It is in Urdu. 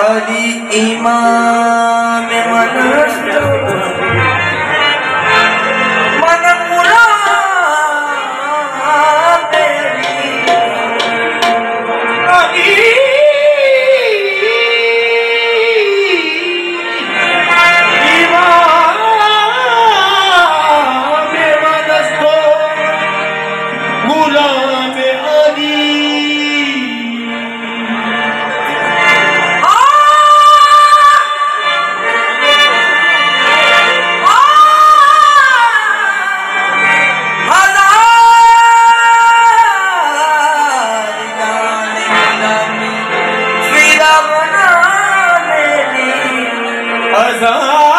علی امام من Gaza